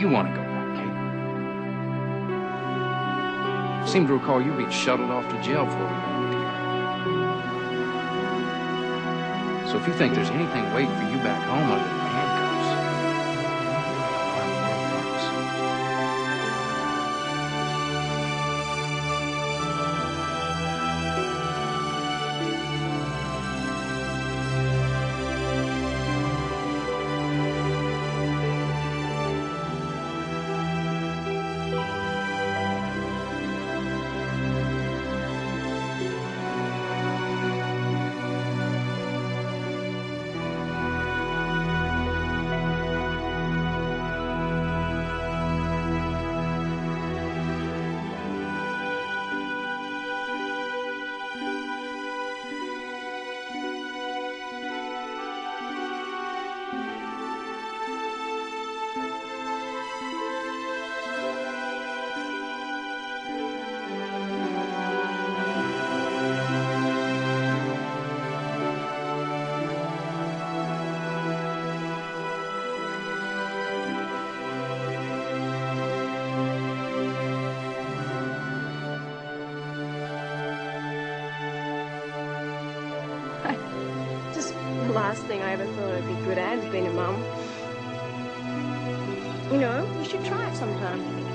you want to go back, Kate? Seem to recall you being shuttled off to jail for we landed. So if you think there's anything waiting for you back home other than last thing I ever thought I'd be good at is being a mum. You know, you should try it sometime.